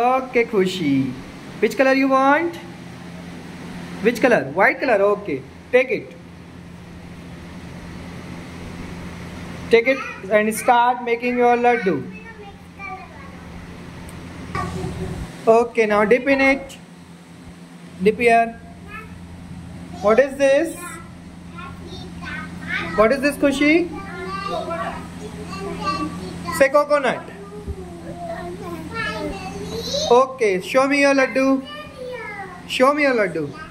Oh, okay, Khushi. Which color you want? Which color? White color. Okay. Take it. Take it and start making your laddu. Okay, now dip in it. Dip here. What is this? What is this, Khushi? Say coconut. Okay, show me your laddu. Show me your laddu.